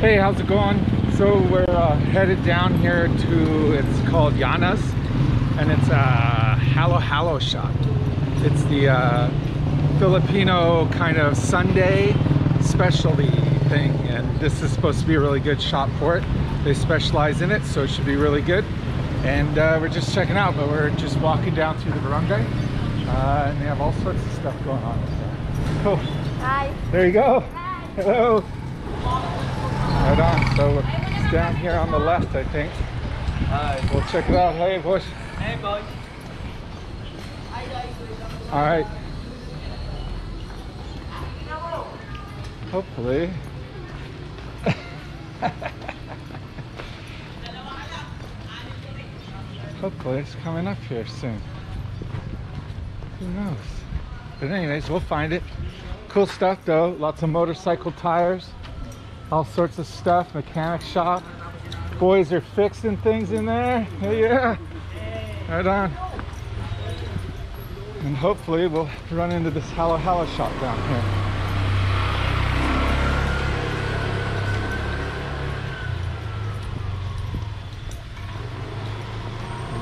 Hey, how's it going? So we're uh, headed down here to, it's called Yanas, and it's a halo halo shop. It's the uh, Filipino kind of sundae specialty thing, and this is supposed to be a really good shop for it. They specialize in it, so it should be really good. And uh, we're just checking out, but we're just walking down through the barangay, uh, and they have all sorts of stuff going on. So, cool. Hi. There you go. Hi. Hello. Right on. So it's down here on the left, I think. Hi. We'll check it out. Hey, boys. Hey, boy. All right. Hopefully. Hopefully it's coming up here soon. Who knows? But anyways, we'll find it. Cool stuff though. Lots of motorcycle tires. All sorts of stuff. Mechanic shop. Boys are fixing things in there. Yeah. Right on. And hopefully we'll run into this Halo Halo shop down here.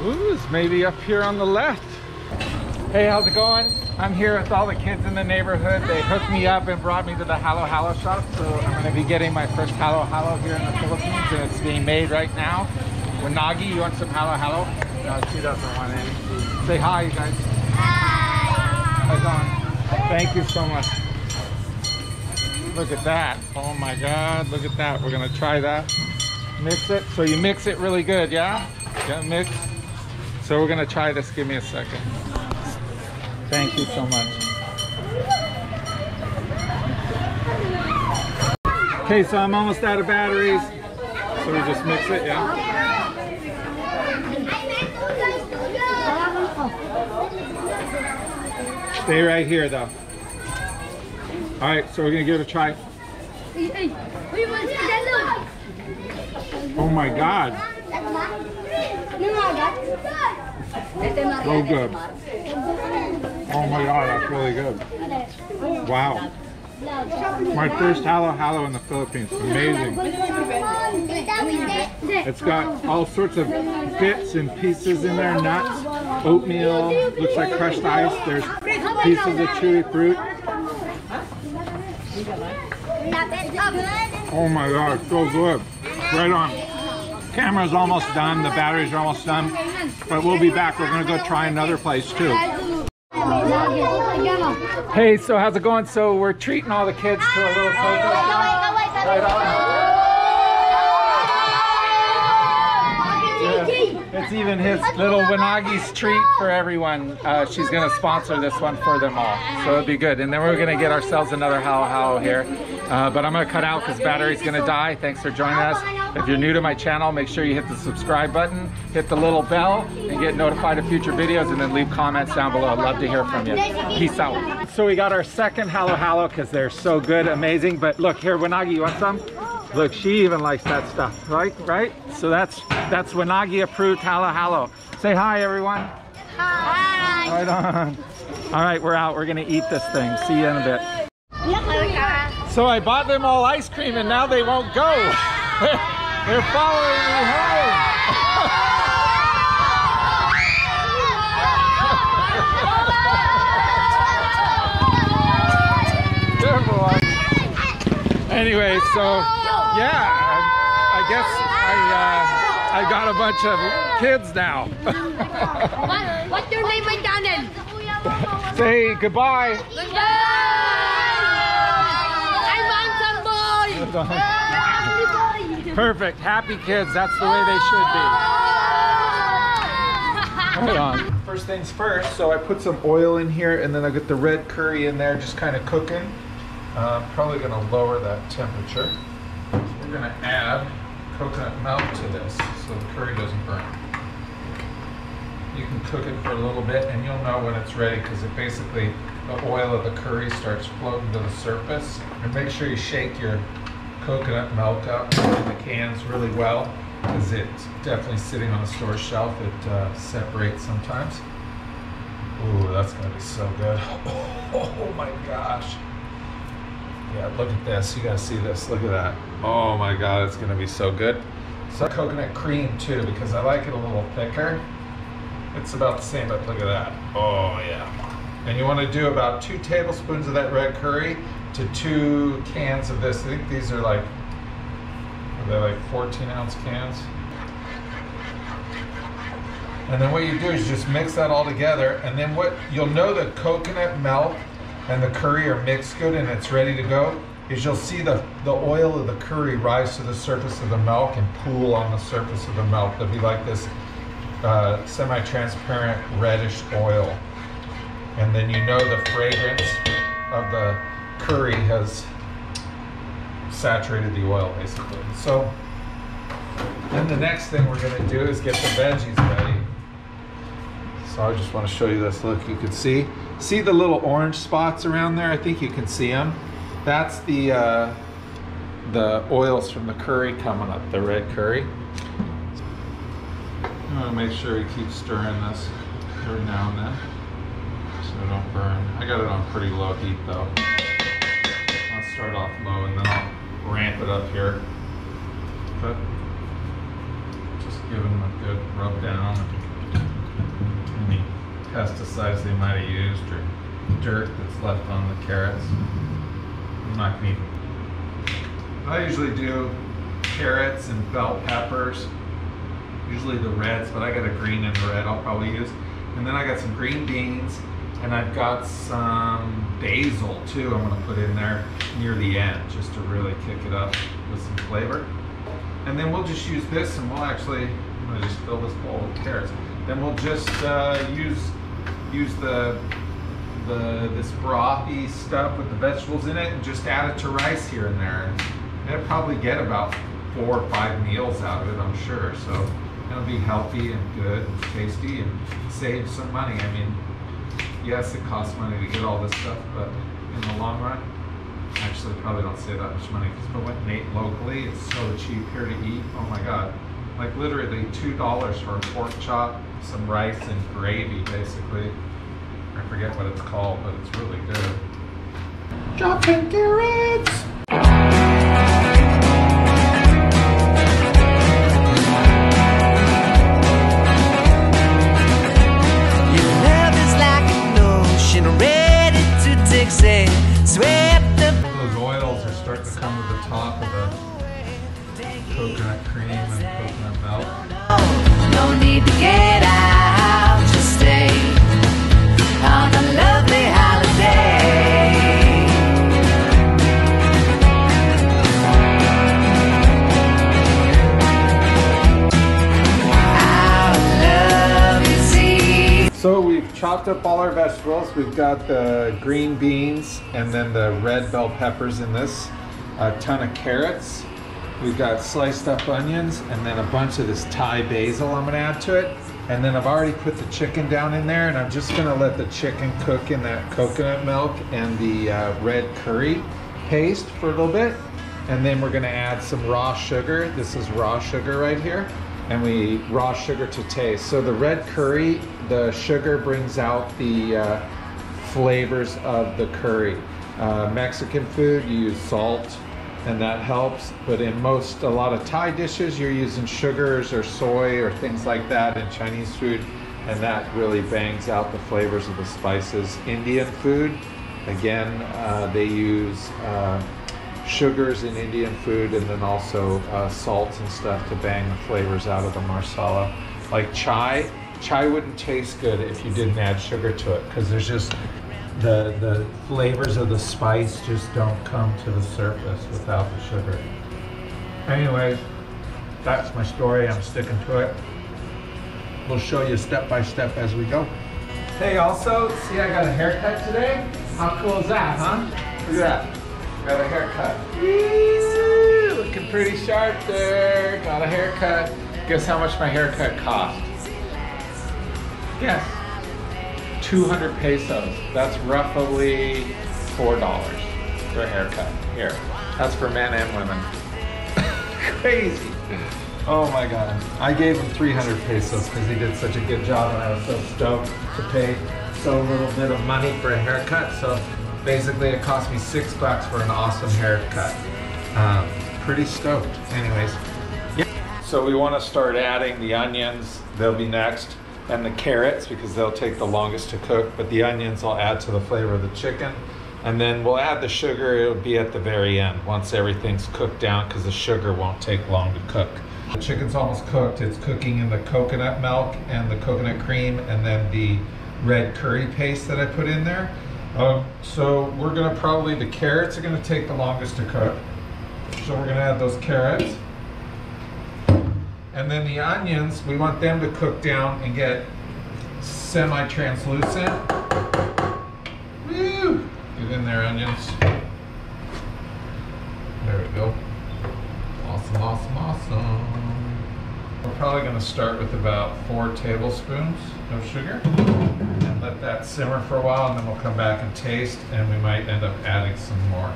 Ooh, it's maybe up here on the left. Hey, how's it going? I'm here with all the kids in the neighborhood. They hooked me up and brought me to the Halo Halo shop. So I'm gonna be getting my first Halo Halo here in the Philippines and it's being made right now. Wanagi, you want some Halo Halo? No, she doesn't want any. Say hi, you guys. On? Thank you so much. Look at that. Oh my God, look at that. We're gonna try that. Mix it. So you mix it really good, yeah? Yeah, mix. So we're gonna try this. Give me a second. Thank you so much. Okay, so I'm almost out of batteries. So we just mix it, yeah? Stay right here though. All right, so we're gonna give it a try. Oh my God, so good. Oh my God, that's really good. Wow. My first halo halo in the Philippines. Amazing. It's got all sorts of bits and pieces in there, nuts, oatmeal, looks like crushed ice. There's pieces of chewy fruit. Oh my god, so good. Right on. Camera's almost done, the batteries are almost done. But we'll be back. We're gonna go try another place too. Hey, so how's it going? So we're treating all the kids to a little photo. Right on. Yeah, It's even his little Wanagi's treat for everyone. Uh, she's going to sponsor this one for them all. So it'll be good. And then we're going to get ourselves another Halo Halo here. Uh, but I'm going to cut out because battery's going to die. Thanks for joining us. If you're new to my channel, make sure you hit the subscribe button, hit the little bell, and get notified of future videos. And then leave comments down below. I'd love to hear from you. Peace out. So we got our second Halo Halo because they're so good, amazing. But look here, Wanagi, you want some? Look, she even likes that stuff, right? Right? So that's that's Wanagi approved Halo Halo. Say hi, everyone. Hi. Right on. All right, we're out. We're gonna eat this thing. See you in a bit. So I bought them all ice cream, and now they won't go. They're following me home. Anyway, so yeah, I, I guess I uh, I got a bunch of kids now. What, what's your name, channel? Say goodbye. I'm handsome boy. Perfect. Happy kids. That's the way they should be. Right on. First things first, so I put some oil in here and then I get the red curry in there just kind of cooking. Uh, probably going to lower that temperature. We're going to add coconut milk to this so the curry doesn't burn. You can cook it for a little bit and you'll know when it's ready because it basically, the oil of the curry starts floating to the surface. And make sure you shake your coconut milk up in the cans really well because it's definitely sitting on a store shelf. It uh, separates sometimes. Ooh, that's gonna be so good. Oh my gosh. Yeah, look at this. You gotta see this. Look at that. Oh my god, it's gonna be so good. So coconut cream too, because I like it a little thicker. It's about the same, but look at that. Oh yeah. And you wanna do about two tablespoons of that red curry to two cans of this. I think these are like, are they like 14 ounce cans? And then what you do is just mix that all together. And then what you'll know the coconut milk and the curry are mixed good and it's ready to go is you'll see the, the oil of the curry rise to the surface of the milk and pool on the surface of the milk. There'll be like this uh, semi-transparent reddish oil. And then you know the fragrance of the curry has saturated the oil basically. So then the next thing we're gonna do is get the veggies ready. So I just want to show you this. Look, you can see see the little orange spots around there. I think you can see them. That's the uh, the oils from the curry coming up, the red curry. I'm gonna make sure we keep stirring this every now and then so it don't burn. I got it on pretty low heat though. Start off low and then I'll ramp it up here. But just give them a good rub down any pesticides they might have used or dirt that's left on the carrots. I'm not even. I usually do carrots and bell peppers, usually the reds, but I got a green and a red I'll probably use. And then I got some green beans and I've got some basil too I'm gonna put in there near the end just to really kick it up with some flavor. And then we'll just use this and we'll actually, I'm gonna just fill this bowl with carrots. Then we'll just uh, use use the the this brothy stuff with the vegetables in it and just add it to rice here and there. And it'll probably get about four or five meals out of it, I'm sure. So it'll be healthy and good and tasty and save some money. I mean, yes, it costs money to get all this stuff, but in the long run, actually probably don't save that much money because if I went locally, it's so cheap here to eat. Oh my God. Like literally $2 for a pork chop, some rice and gravy basically. I forget what it's called, but it's really good. Chopping carrots! Coconut cream and coconut milk. No need to get out, just stay on a lovely holiday. So we've chopped up all our vegetables. We've got the green beans and then the red bell peppers in this, a ton of carrots. We've got sliced up onions and then a bunch of this Thai basil I'm gonna add to it. And then I've already put the chicken down in there and I'm just gonna let the chicken cook in that coconut milk and the uh, red curry paste for a little bit. And then we're gonna add some raw sugar. This is raw sugar right here. And we raw sugar to taste. So the red curry, the sugar brings out the uh, flavors of the curry. Uh, Mexican food, you use salt and that helps. But in most, a lot of Thai dishes, you're using sugars or soy or things like that in Chinese food. And that really bangs out the flavors of the spices. Indian food, again, uh, they use uh, sugars in Indian food and then also uh, salts and stuff to bang the flavors out of the masala. Like chai, chai wouldn't taste good if you didn't add sugar to it because there's just the the flavors of the spice just don't come to the surface without the sugar. Anyways, that's my story. I'm sticking to it. We'll show you step by step as we go. Hey, also, see I got a haircut today? How cool is that, huh? Look at that. Got a haircut. Woo! Looking pretty sharp there. Got a haircut. Guess how much my haircut cost? Guess. 200 pesos. That's roughly $4 for a haircut. Here. That's for men and women. Crazy. Oh my god. I gave him 300 pesos because he did such a good job and I was so stoked to pay so little bit of money for a haircut. So basically, it cost me six bucks for an awesome haircut. Um, pretty stoked. Anyways, yeah. So we want to start adding the onions. They'll be next, and the carrots because they'll take the longest to cook. But the onions will add to the flavor of the chicken, and then we'll add the sugar. It'll be at the very end once everything's cooked down because the sugar won't take long to cook. The chicken's almost cooked. It's cooking in the coconut milk and the coconut cream, and then the red curry paste that I put in there. Um, so we're gonna probably, the carrots are gonna take the longest to cook. So we're gonna add those carrots. And then the onions, we want them to cook down and get semi-translucent. Woo! Get in there, onions. There we go. Awesome, awesome, awesome. We're probably gonna start with about four tablespoons of sugar and let that simmer for a while and then we'll come back and taste and we might end up adding some more.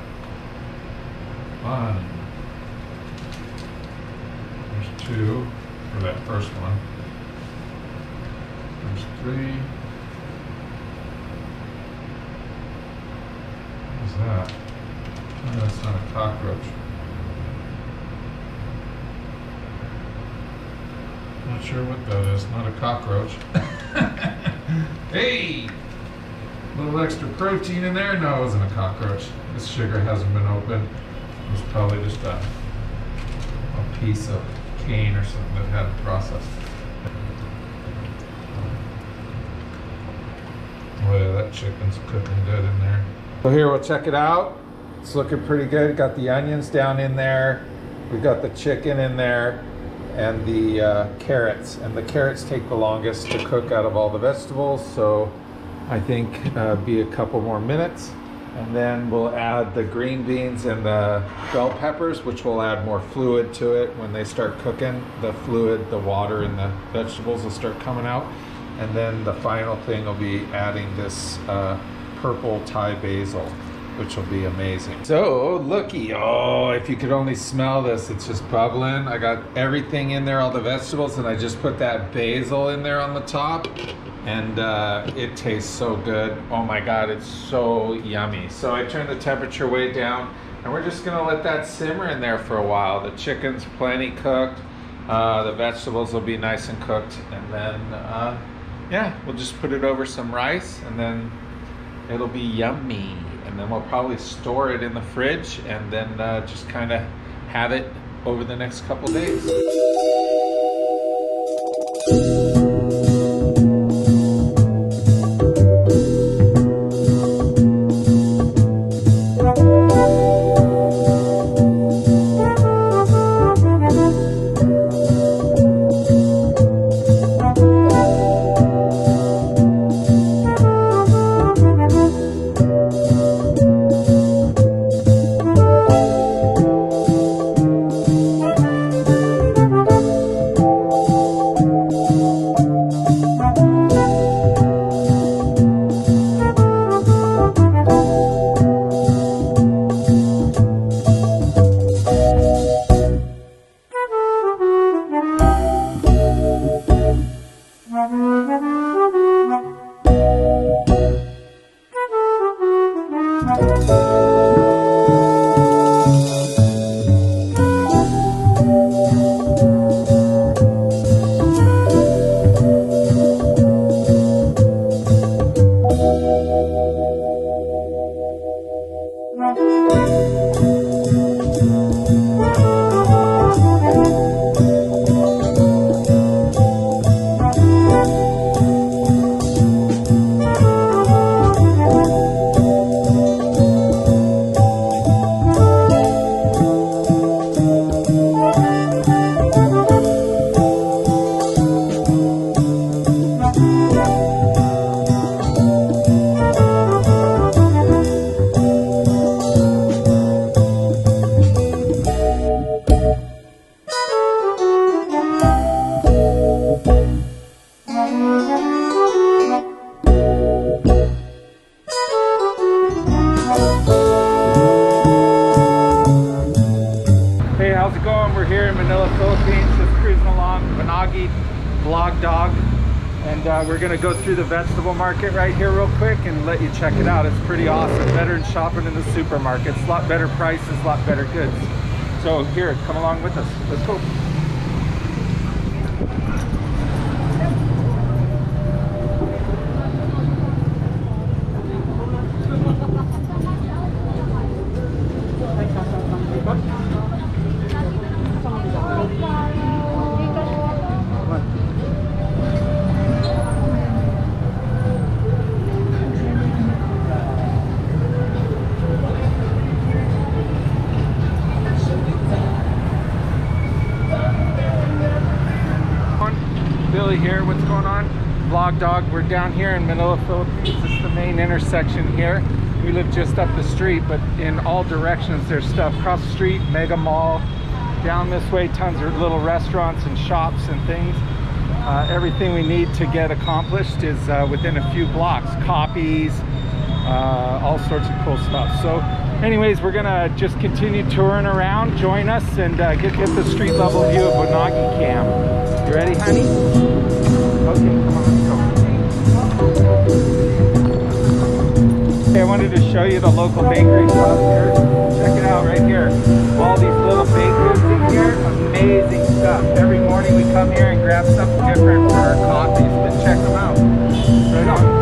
There's two for that first one. There's three. What's that? Oh, that's not a cockroach. Not sure what that is. Not a cockroach. hey! A little extra protein in there? No, it wasn't a cockroach. This sugar hasn't been opened. It was probably just a, a piece of or something that hadn't processed. Oh yeah, that chicken's cooking good in there. So here, we'll check it out. It's looking pretty good. Got the onions down in there. We've got the chicken in there and the uh, carrots. And the carrots take the longest to cook out of all the vegetables. So I think uh, be a couple more minutes. And then we'll add the green beans and the bell peppers, which will add more fluid to it when they start cooking. The fluid, the water and the vegetables will start coming out. And then the final thing will be adding this uh, purple Thai basil, which will be amazing. So, looky, oh, if you could only smell this, it's just bubbling. I got everything in there, all the vegetables, and I just put that basil in there on the top. And uh, it tastes so good. Oh my God, it's so yummy. So I turned the temperature way down, and we're just gonna let that simmer in there for a while. The chicken's plenty cooked. Uh, the vegetables will be nice and cooked, and then uh, yeah, we'll just put it over some rice, and then it'll be yummy. And then we'll probably store it in the fridge, and then uh, just kind of have it over the next couple days. Uh, we're gonna go through the vegetable market right here real quick and let you check it out. It's pretty awesome. Better than shopping in the supermarkets. A lot better prices, a lot better goods. So here, come along with us. Let's go. on? Billy here, what's going on? Dog, we're down here in Manila, Philippines. This is the main intersection here. We live just up the street, but in all directions there's stuff. Across the street, Mega Mall. Down this way, tons of little restaurants and shops and things. Uh, everything we need to get accomplished is uh, within a few blocks. Copies, uh, all sorts of cool stuff. So anyways, we're gonna just continue touring around. Join us and uh, get, get the street level view of Wanagi Cam. You ready, honey? Okay, I wanted to show you the local bakery shop here. Check it out right here. All these little baked goods in here, amazing stuff. Every morning we come here and grab something different for our coffees, but check them out.